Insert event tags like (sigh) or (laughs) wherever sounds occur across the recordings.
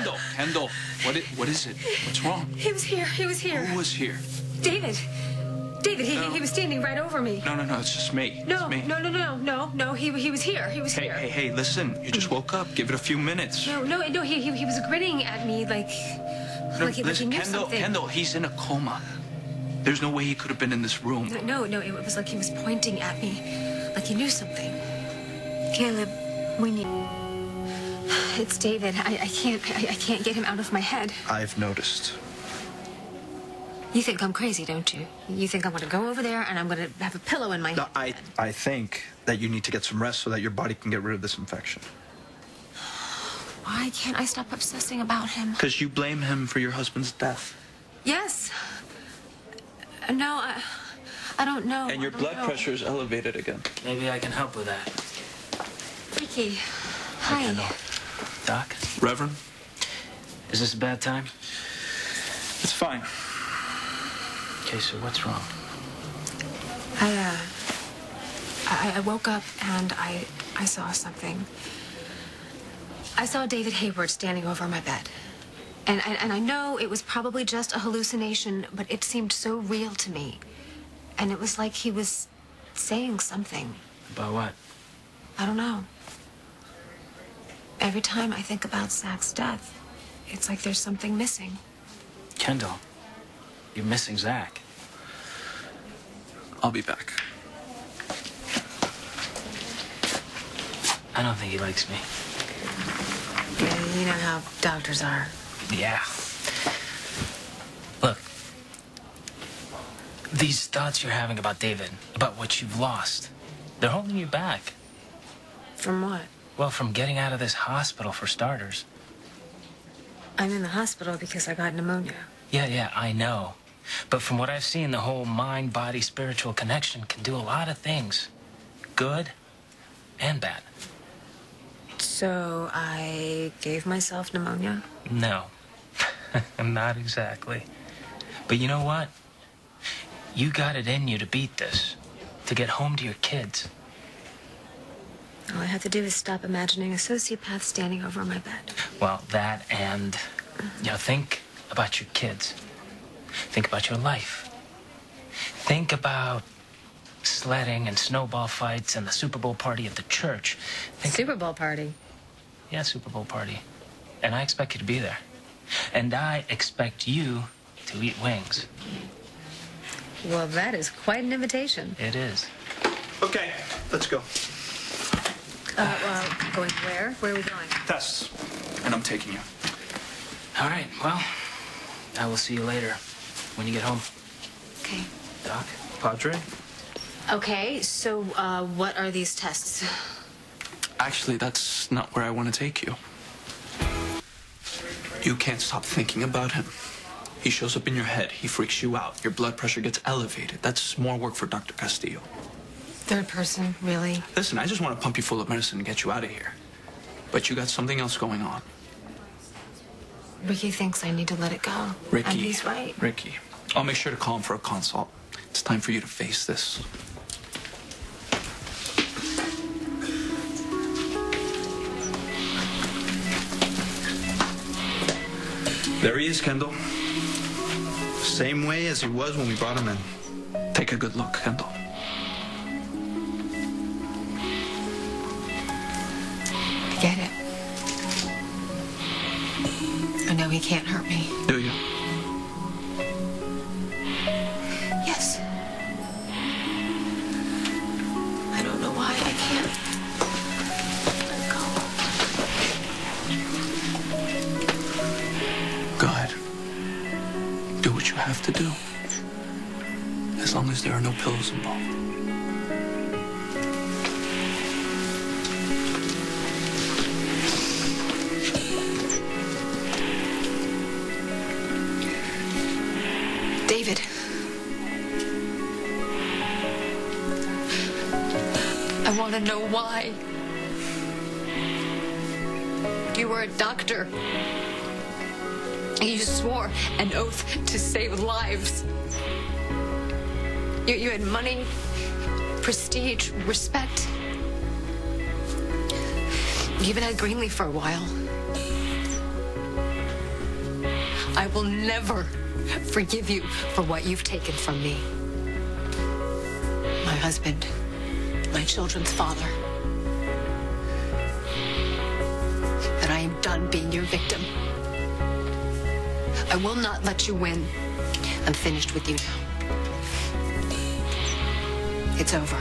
Kendall, Kendall, what is, what is it? What's wrong? He was here. He was here. Who was here? David. David, he, No. he was standing right over me. No, no, no, it's just me. No, it's me. no, no, no, no, no. He he was here. He was Hey, here. hey, hey, listen. You just woke up. Give it a few minutes. No, no, no. He, he he was grinning at me like No, like he, like he listen, knew Kendall, something. Kendall, he's in a coma. There's no way he could have been in this room. No, no, it was like he was pointing at me, like he knew something. Caleb, we need. (sighs) It's David. I, I can't I, I can't get him out of my head. I've noticed. You think I'm crazy, don't you? You think I'm gonna go over there and I'm gonna have a pillow in my No, head? I, I think that you need to get some rest so that your body can get rid of this infection. (sighs) Why can't I stop obsessing about him? Because you blame him for your husband's death. Yes. No, I, I don't know. And your blood know. pressure is elevated again. Maybe I can help with that. Ricky. Hi. Kendall. Doc, Reverend? is this a bad time? It's fine. Okay, so what's wrong? I, uh, I, I woke up and I, I saw something. I saw David Hayward standing over my bed. And, and, and I know it was probably just a hallucination, but it seemed so real to me. And it was like he was saying something. About what? I don't know. Every time I think about Zach's death, it's like there's something missing. Kendall, you're missing Zach. I'll be back. I don't think he likes me. Yeah, you know how doctors are. Yeah. Look, these thoughts you're having about David, about what you've lost, they're holding you back. From what? Well, from getting out of this hospital, for starters. I'm in the hospital because I got pneumonia. Yeah, yeah, I know. But from what I've seen, the whole mind body spiritual connection can do a lot of things good and bad. So I gave myself pneumonia. No, (laughs) not exactly. But you know what? You got it in you to beat this, to get home to your kids. All I have to do is stop imagining a sociopath standing over my bed. Well, that and, you know, think about your kids. Think about your life. Think about sledding and snowball fights and the Super Bowl party at the church. Think Super Bowl party. Yeah, Super Bowl party. And I expect you to be there. And I expect you to eat wings. Well, that is quite an invitation. It is. Okay, let's go. Uh, well, going where? Where are we going? Tests. And I'm taking you. All right, well, I will see you later when you get home. Okay. Doc? Padre? Okay, so uh, what are these tests? Actually, that's not where I want to take you. You can't stop thinking about him. He shows up in your head. He freaks you out. Your blood pressure gets elevated. That's more work for Dr. Castillo. Third person, really? Listen, I just want to pump you full of medicine and get you out of here. But you got something else going on. Ricky thinks I need to let it go. Ricky. And he's right. Ricky. I'll make sure to call him for a consult. It's time for you to face this. There he is, Kendall. Same way as he was when we brought him in. Take a good look, Kendall. He can't hurt me. Do you? Yes. I don't know why I can't let go. Do what you have to do. As long as there are no pillows involved. Want to know why. You were a doctor. You swore an oath to save lives. You, you had money, prestige, respect. You even had Greenlee for a while. I will never forgive you for what you've taken from me. My husband, my children's father. But I am done being your victim. I will not let you win. I'm finished with you now. It's over.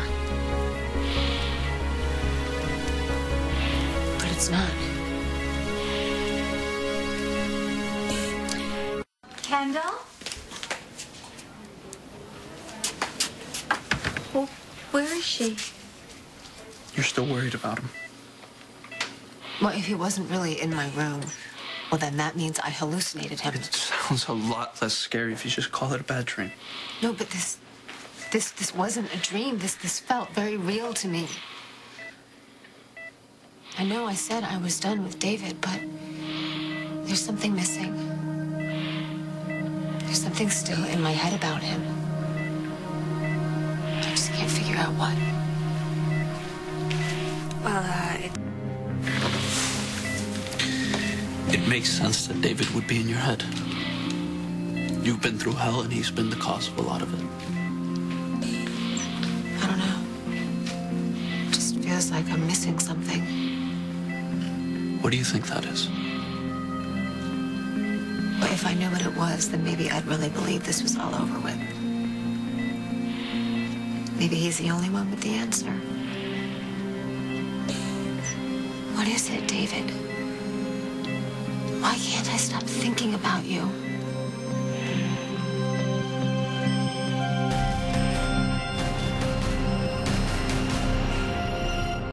But it's not. Kendall? Well, where is she? You're still worried about him. Well, if he wasn't really in my room, well, then that means I hallucinated him. It sounds a lot less scary if you just call it a bad dream. No, but this, this, this wasn't a dream. This, this felt very real to me. I know I said I was done with David, but there's something missing. There's something still in my head about him. I just can't figure out what. Well, uh, it, It makes sense that David would be in your head. You've been through hell and he's been the cause of a lot of it. I don't know. It just feels like I'm missing something. What do you think that is? But if I knew what it was, then maybe I'd really believe this was all over with. Maybe he's the only one with the answer. What is it, David? Why can't I stop thinking about you?